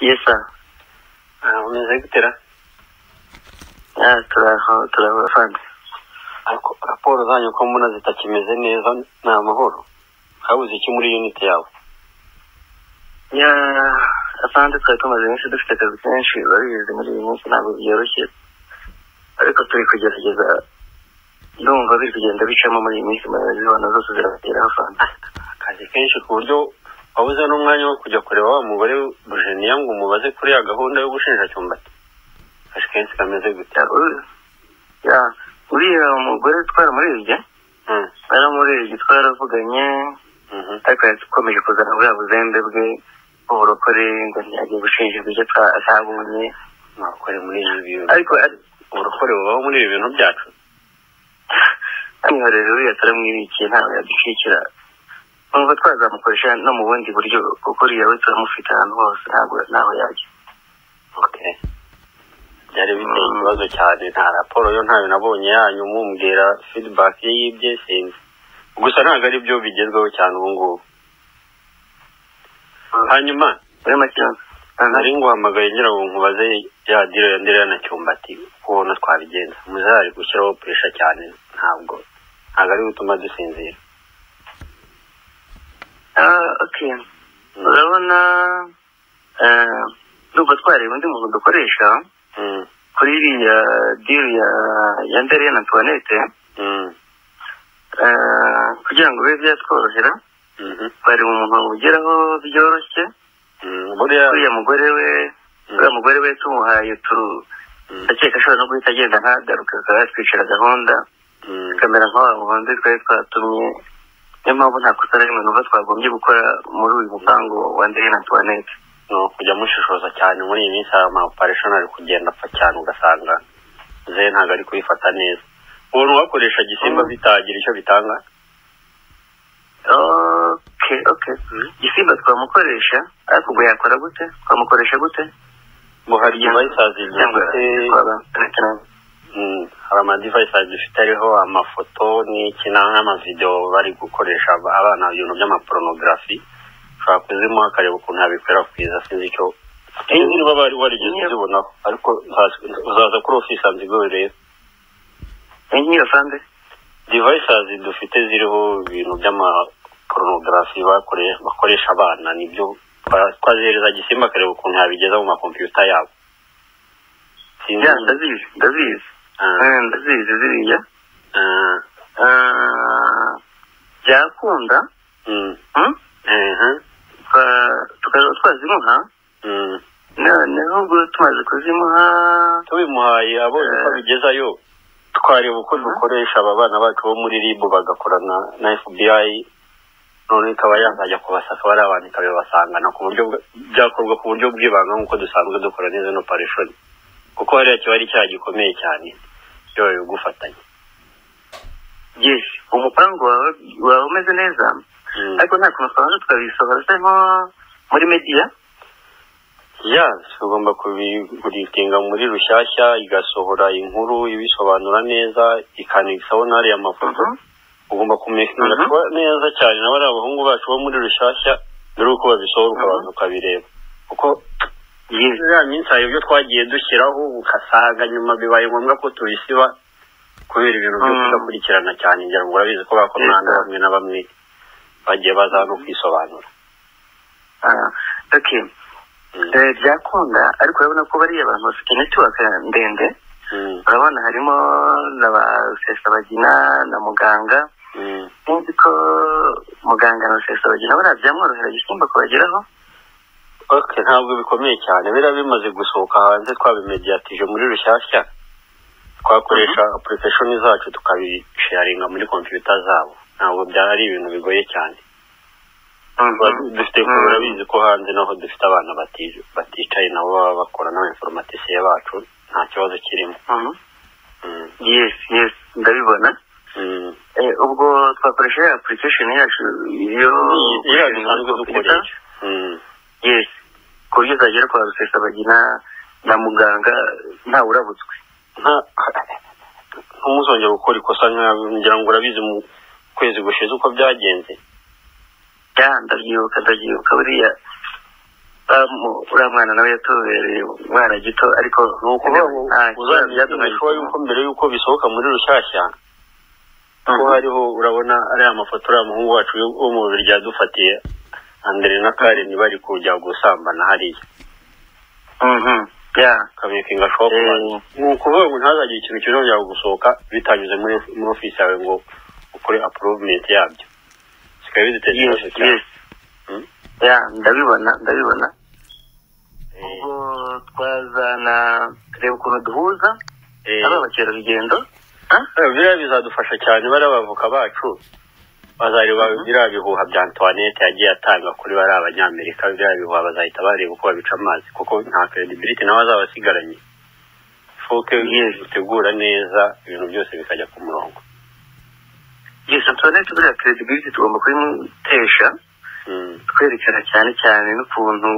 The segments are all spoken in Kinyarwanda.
yesa umeze gutera turaho turaho afande ariko raporo zanyu ko mbona zitakimeze neza ni amahoro habuze iki muri unit yawe ya afande twari tumaze iminsi dufite akazi kenshi urabizi muri iyi minsi ntabwo byoroshye ariko turi kugerageza ndumva biri kugenda bicamo muri iyi minsi zibona zose zirageraho afande akazi kenshi ku buryo wabuze n'umwanya wo kujya kureba wa mugore bujeniya ngo umubaze kuri ya gahunda yo gushinjacyumbati akazi kenshi kameze gute Ya, uri- ya uriya mugore twaramurebye Hmm, twaramurebye twaravuganye. Mhm. ariko yakomeje kuzana buriya buzembe bwe bw'uburokore ngo ntiyagiye gushinjirwa ibyo atabonye mwakore muri ibi bintu. Ariko ari- uburokore bubaho muri ibi bintu byacu. Amwiherero uriya turamwibikiye ntawe yadushyikira numva twazamukoresha no mu bundi buryo kuko uriya we turamufite ahantu hose ntabwo ntaho yajya. Byari biteye ikibazo cyane nta raporo yo ntayo nabonye yanyu mumbwira feedback ye y'ibye sinzi. Gusa ntabwo ari byo bigezweho cyane ubu ngubu. Hanyuma muri make nari nguhamagaye ngira ngo nkubaze ya diro ya ndera na cyumbati uko ubona twabigenza? Muzari gushyiraho puresha cyane ntabwo ntabwo ari gutuma dusinzira. Urabona ndumva twareba undi muntu dukoresha kuri iriya diri ya ya ndere na tuwanete kugira ngo bibe byatworohera bari mu ugeraho byoroshye uriya mugore we uriya mugore we tumuhaye turu ndakeka ashobora no guhita agenda ntagaruka akaba yatwicira gahunda kamera nk'abantu bundi twari twatumye niyo mpamvu nta kosa na rimwe numva twagombye gukora muri uyu mupangu wa ndere na tuwanete ni ukujya mushishoza cyane muri iyi minsi hari amaoperation ari kugenda apfa cyane ugasanga ze ntabwo ari kubifata neza. Ubona uwakoresha gisimba Mm. bitagira icyo bitanga? Gisimba twamukoresha ariko ubwo yakora gute? Twamukoresha gute? Ngo hari Kugira ngo- devices cyangwa zifite twaba- mm, hari amadevices zifite ariho amafoto n'iki na- n'amavideo bari gukoresha aba- abana ibintu by'amaporonografi ushobora kuzimuha akareba ukuntu yabikwirakwiza sinzi icyo niba bari warigeze uzibonaho ariko uzaza kuri ofisi anzigore rero nk'iyo fande devices dufite ziriho ibintu by'amaporonografi bakore- bakoresha abana ni byo twa- twazihereza gisimba akareba ukuntu yabigeza mu makompiyuta yabo. Ndazizi ndazizi ndazizi ziriya byakunda twazimuha noneho ubwo tumaze kuzimuha tubimuhaye abonye ko Eh. abigezayo twareba uko dukoresha aba bana bacu bo muri rib bagakorana na fbi none ikaba yazajya kubasaka bari abantu ikabibasangana ku buryo byakorwa ku buryo bw'ibanga nk'uko dusanzwe dukora n'izo operation kuko hariya kiba ari icyaha gikomeye cyane iyo babigufatanya yes. Umupangu wawe umeze neza? Mm. ariko nta kuntu twabanza tukabisohora se nko muri media? Ya tugomba kubiritinga muri rushyashya igasohora inkuru ibisobanura neza ikanigsaho n'ariya mafoto Mhm. ugomba kumekinga Mhm. neza cyane. Na bariya bahungu bacu bo muri rushyashya mbere y'uko babisohora ukabanza ukabireba. Kuko ya minsi hari ibyo twagiye dushyiraho ugasanga nyuma bibaye ngombwa ko tubisiba kubera ibintu byo Mm. kudakurikirana cyane ngira ngo urabizi ko bakorana bamwe na bamwe bagiye baza no kwisobanura. Ah, Mm. Eh, byakunda ariko urabona ko bariya abantu bafite network ndende. Mm. urabona harimo na ba sesabagina na muganga. Nzi ko muganga na sesabagina bariya byamworohera gisimba kubageraho. Ntabwo bikomeye cyane biriya bimaze gusohoka hanze twabimediyatije muri rushyashya twakoresha application zacu tukabisharinga muri kompiyuta zabo ntabwo byaba ari ibintu bigoye cyane Mhm. dufite Mm. urabizi ko hanze naho dufite abana bati- baticaye nabo baba bakora n'abainformatisiye bacu nta kibazo kirimo Mhm. Mm, yes yes ndabibona mm. Eh, ubwo twakoresha application yacu iyo dusanzwe dukoresha Mm. Yes ku buryo uzagera kwa rusesabagina na muganga ntawe urabutswe nta ntumuzongera gukora ikosa ngira ngo urabizi mu kwezi gushize uko byagenze. Ya ndabyibuka ndabyibuka buriya. Bamu- uriya mwana nawe yatubereye umwana gito ariko ni ukuvuga ngo byaduhaye yuko mbere y'uko bisohoka muri rushyashya. Ko Mhm. hariho urabona ariya mafoto uriya muhungu wacu wo mu bibiri yadufatiye andere na karen bari kujya gusambana hariya. Mhm. ya kamenyeka shop. Eh. ni ukuvuga ngo ntazagire ikintu kizongera gusohoka bitanyuze muri ofisi yawe ngo ukore approvement yabyo. Yes ikibazo cyane. Hmm? ya ndabibona ndabibona. Eh, ubwo twazana reba ukuntu duhuza eh, aba abakerarugendo biriya bizadufasha cyane bariya bavoka bacu. Bazareba biriya bihuha bya antoinette yagiye atanga kuri bariya abanyamerika biriya bihuha bazahita bareba uko babica amazi kuko nta credibility nawe azaba asigaranye. Foke Yes. utegura neza ibintu byose bikajya ku murongo. Yes antoinette buriya credibility tugomba kubimutesha Mm, twerekana cyane cyane n'ukuntu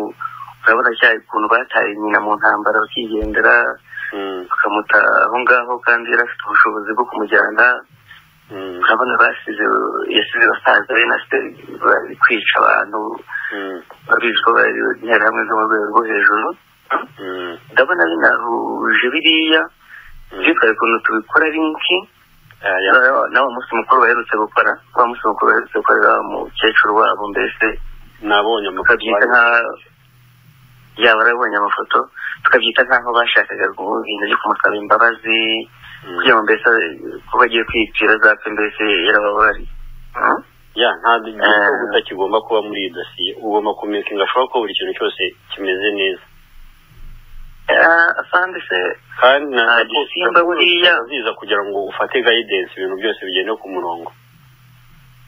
urabona cya ukuntu bataye nyina mu ntambara bakigendera mm, bakamuta aho ngaho kandi yari afite ubushobozi bwo kumujyana. Urabona basize yasize basaza be na se bari kwica abantu babizi ko bari interahamwe zo mu rwego rwo hejuru. Mm, ndabona binahuje biriya byitwaye ukuntu tubikora linki Eh, ya- na wa munsi mukuru baherutse gukora wa munsi mukuru baherutse gukorera wa mukecuru wabo mbese nabonye tukabyita nka yaba arabonye amafoto tukabyita nk'aho bashakaga ibintu byo kumusaba imbabazi. Kugira ngo mbese kuba agiye kwipfira azapfe mbese yarababariye Hmm? ya nta Eh. utakigomba kuba muri iyi dosiye ugomba kumekinga ashobora ko buri kintu cyose kimeze neza Ah, afande se kandi na Ah, Gisimba buriya. ziza kugira ngo ufate guidance ibintu byose bigende ku murongo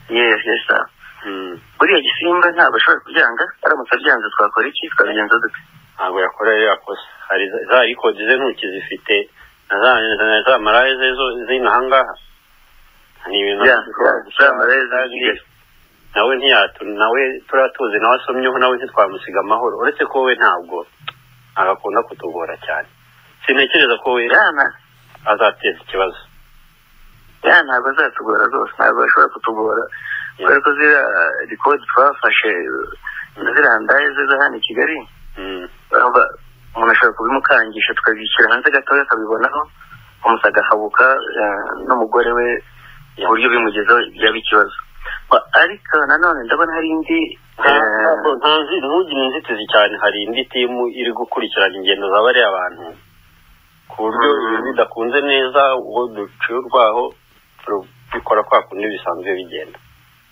yes yes sir. Mm. buriya gisimba ntabwo ashobora kubyanga aramutse abyanze twakora iki twabigenza dute ntabwo yakora ririya kosa hari za- rikodi ze ntoki zifite za na za maraye ze zo zino ahangaha ni ibintu nawe ntiyatu nawe turatuzi nawe asomyeho nawe ntitwamusiga amahoro uretse ko we ntabwo agakunda kutugora cyane sintekereza ko we azateza ikibazo ntabwo azatugora rwose ntabwo ashobora kutugora kubera ko ziriya rikodi twafashe na ziriya ndaye ze za hano i kigali umuntu ashobora kubimukangisha tukabishyira hanze gatoya akabibonaho umusa agahabuka eh, n'umugore we ku buryo bimugezeho byaba ikibazo. Ba- ariko nanone ndabona hari indi eh, ntazi ntugire inzitizi cyane. Hari indi timu iri gukurikirana ingendo za bariya bantu ku buryo Mm. ibintu bidakunze neza ubwo duciye urwaho bikora kwa kundi bisanzwe bigenda.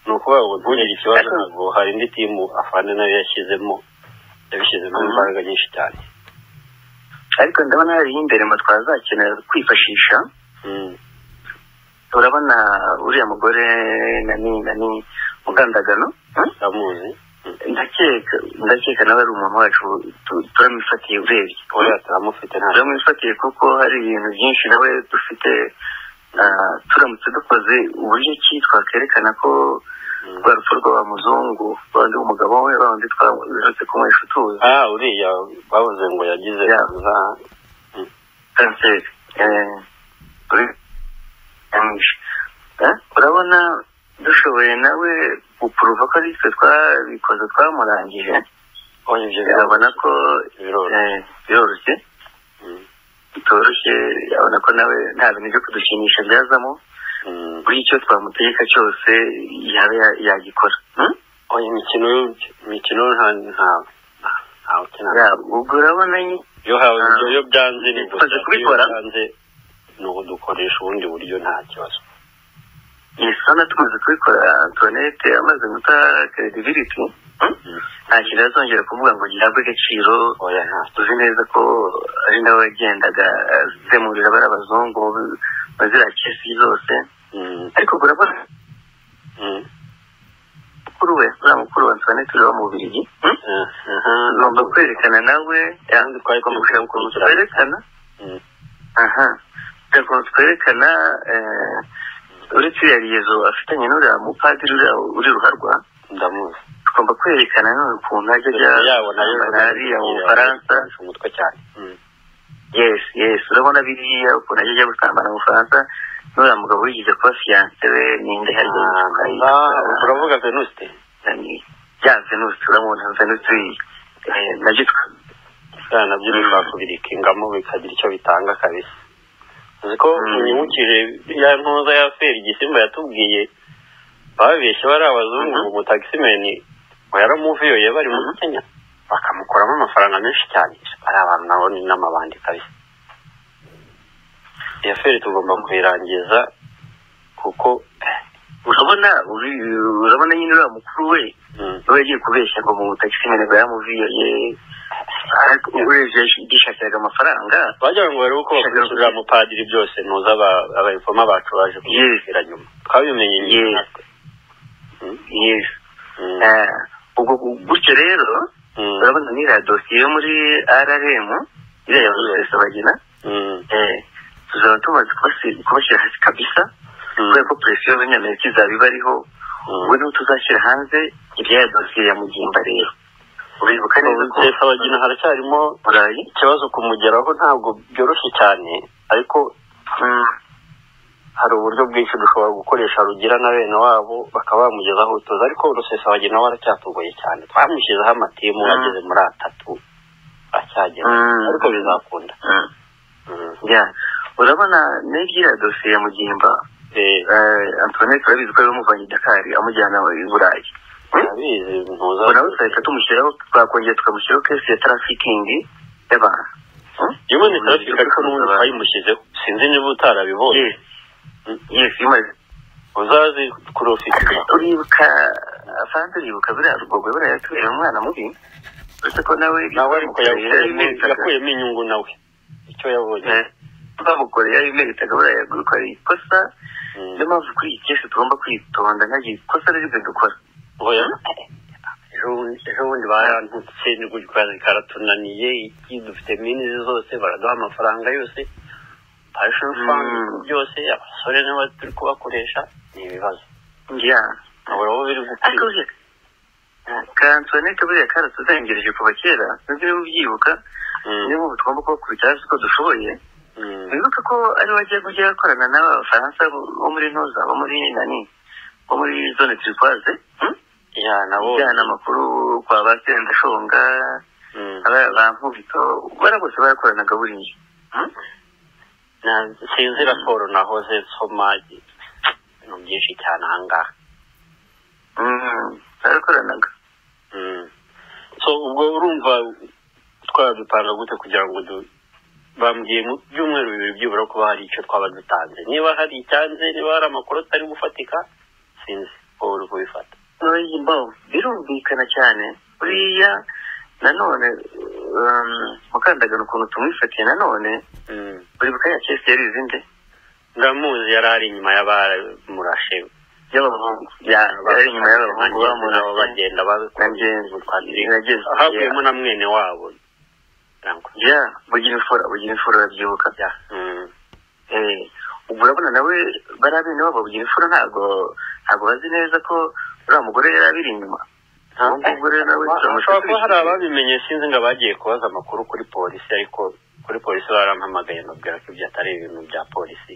Ni ukuvuga ngo ntugire ikibazo ntabwo. Hari indi timu afande na yo yashyizemo yabishyizemo Mhm. imbaraga nyinshi cyane. Ariko ndabona hari imbere mu twazakenera kwifashisha Mm. urabona uriya mugore nani nani mugandagano hmm? ndamuzi Mm. ndakeka ndakeka nawe ari umuntu wacu tu- turamwifatiye urebye oya turamufite nta turamwifatiye kuko hari ibintu byinshi nawe dufite ah, turamutse dukoze uburyo ki twakwerekana ko. Rwa rupfu rwa wa muzungu wa wundi w'umugabo we wa wundi twaherutse kunywesha utuzi ah uriya bavuze ngo yagize Ya. za kanseri. Eh, Eh, urabona dushoboye nawe gupuruva ko ari twe twabikoze twamurangije. Ibyo urabona ko biroroshye. eh, Mm. bitoroshye urabona ko nawe nta bintu byo kudushimisha byazamo. Buri icyo twamutegeka cyose yaba ya- yagikora oya imikino imikino ntawe ubwo urabona iyo hawe iyo byanze ni kubikora. ni udukoresha ubundi buryo nta kibazo yisana tumaze kubikora antoinette amaze guta credibility nta kintu azongera kuvuga ngo gihabwe agaciro oya nta tuzi neza ko ari nawe wagendaga azemurira bari abazungu ziriya kesi zose ariko urabona mukuru we uriya mukuru wa antoinette uri wo mu aha, ugomba kwerekana nawe twari gushaka ukuntu gukurikirana. twerekana aha ukuntu twerekana uretse iriya riyezo afitanye n'uriya mupadiri uriya uri ruharwa ndamuzi tugomba kwerekana none ukuntu ajya ajya mu bufaransa umutwe cyane. Yes yes urabona biriya ukuntu ajya gusambana mu bufaransa n'uriya mugabo wigeze kuba fiyanse we ninde harya Ah, uravuga venuste ya venusi uramubona venusi eh, na byo twa- bya na byo bishobora kubirikingamo bikagira icyo bitanga kabisa uzi ko Mm. unyibukije ya ntuza ya feri igisimba yatubwiye babeshye bari abazungu Mhm. ngo umutagisimeni ngo yaramuviyoye bari muri Mhm. kenya bakamukuramo amafaranga menshi cyane. Ari abantu nabo ni n'amabandi kabisa iyo feri tugomba kuyirangiza kuko urabona urabona nyine uriya mukuru we we yagiye kubeshya ngo mu ngo yamuviyoye ariko urebye yishakiraga amafaranga. Bagira ngo barebe uko bakurikirira mupadiri byose ntuza aba- abayifoma bacu baje kubishyira nyuma. Twabimenye nyine. Yes. natwe Mm, yes mm, Eh, ubwo gutyo rero urabona n'iriya dosiye yo muri rrm iriya ya mm, eh, tuzaba tumaze kubashyira hasi kabisa kubera ko presiyo y'abanyamerika izaba ibariho mm. ubwo ni ho tuzashyira hanze ibyaya dosiye ya mugimba rero uribuka neza ko rusesabagina haracyarimo ikibazo kumugeraho ntabwo byoroshye cyane ariko hari uburyo bwinshi dushobora gukoresha rugira na bene wabo bakaba bamugezaho utuzi ariko rusesabagina we aracyatugoye cyane. Twamushyizeho amatimu Mm. ageze muri atatu. Acyagera Mm. ariko bizakunda. Mm, urabona n'ibyiriya dosiye ya mugimba Eh, eh, antoinette urabizi ko yamuvanye i dakari amujyana i burayi. Urabizi ubwo nawe tugahita tumushyiraho twakongera tukamushyiraho kesi ya tarafikingi y'abantu Hmm? yewe ni traffic ariko n'ubundi twayimushyizeho. Sinzi niba utarabibonye. Yes yumaze uzazi kuri ofisi uribuka afande uribuka buriya rugogwe buriya yatubera umwana mubi. Uretse ko nawe nawe ariko yakuyemo inyungu nawe. Icyo yabonye. Bamukoreye yabimeritaga buriya gukora ikosa. Mm. niyo mpamvu kuri iyi kesi tugomba kwitonda ntagire ikosa bwe dukora. Ejo bundi barantutse kazi karatunaniye dufite minizi zose baraduha amafaranga yose. Mm. byose abasore nibo turi kubakoresha ni ibibazo njya ntabwo bo biri gukwiye buriya kantonete buriya karatuzengereje kuva kera nibyo niba ubyibuka niyo mpamvu tugomba kubakubita hasi uko dushoboye wibuke ko ari we agiye kujya akorana n'abafaransa bo muri ntuza bo muri nani bo muri zone turikwaze ijyana amakuru kwa ba sendashonga ba nkubito bara bose barakoranaga buriya sinzi raporo nahoze nsoma ibintu byinshi cyane ahangaha Mm, barakoranaga Mm. so ubwo urumva twabipanga gute kugira ngo bambwiye mu byumweru bibiri byibura kuba hari icyo twaba dutanze niba hari icyanze niba hari amakuru atari gufatika sinzi wowe uri kubifata. Birumvikana cyane. Buriya nanone um, mukandagana ukuntu tumwifatiye nanone Uribuka ya kesi yari izinde ndamuzi yari ari inyuma y'abamurashe. Yari inyuma y'abahungu nabo bagenda havuyemo na mwene wabo. Ntabwo. bugira imfura bugira imfura urabyibuka Ya. Mm. Eh, ubwo urabona nawe bariya bene wabo bugira imfura ntabwo ntabwo bazi neza ko uriya mugore yari abiri inyuma. Ubu ngubu rero nawe hashobora kuba hari ababimenye sinzi ngo abagiye kubaza amakuru kuri polisi ariko kuri polisi barampamagaye mbabwira ko ibyo atari ibintu bya polisi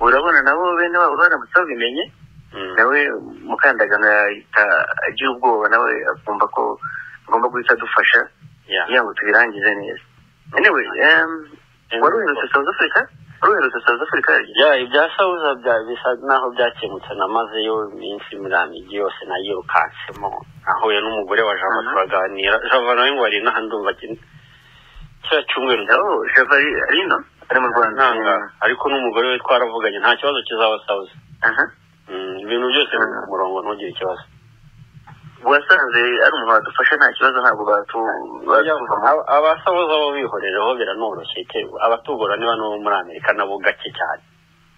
urabona nabo bene wabo baramutse babimenye nawe mukandagano yahita agira ubwoba nawe akumva ko agomba guhita adufasha kugira ngo tubirangize neza wari uherutse south africa uherutse south africa ya ibya sauza bya bisa naho byakemutse. Namazeyo iminsi muri amigi yose nayirukansemo nahuye n'umugore wa Mhm. turaganira java nawe ngo ari n'aha ndumva kiriya cyumweru oh javari arino ari mu rwanda. Ariko n'umugore we twaravuganye. Nta kibazo kizaba sauza aha. Mm, ibintu byose biri ku murongo ntugire ikibazo. Wasanze ari umuntu wadufasha nta kibazo ntabwo batu batuvamo Aba- abasabuza bo bihorereho biranoroshye ke- abatugora niba no muri amerika nabo gake cyane.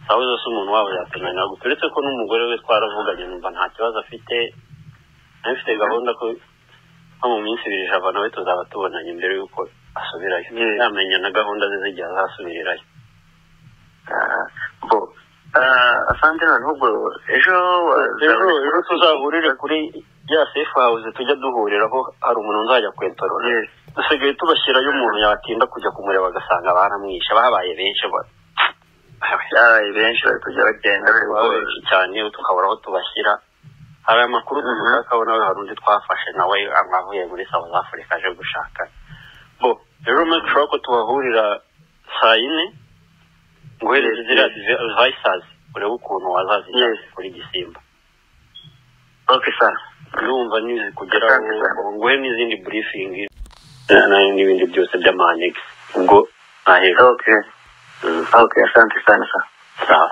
Sabuza si umuntu wabo yatunanira gusa uretse ko n'umugore we twaravuganye numva nta kibazo afite. Nawe mfite gahunda ko nko mu minsi ibiri java nawe tuzaba tubonanye mbere y'uko asubirayo. Yamenya na gahunda ze z'igihe azasubirirayo Ah, bo ah, afande noneho ubwo ejo ejo tuzahurire kuri ya safe house tujya duhuriraho hari umuntu nzajya kwentorora dusigaye tubashyirayo umuntu yatinda kujya kumureba agasanga baramwishe bahabaye benshi ba- Babaye benshi bari kujya bagenda benshi cyane tukabura aho tubashyira. Hari amakuru Mhm. dushakaho nawe hari undi twafashe nawe avuye muri south africa aje gushaka. Bo rero make sure ko tubahurira saa yine nguhereze ziriya yes. visazi urebe ukuntu wazazijyana Yes. kuri gisimba. Okay sir. ndumva nize kugira ngo nguhe n'izindi burifingi n'ibindi byose by'amanege ubwo nahera mm. asante sana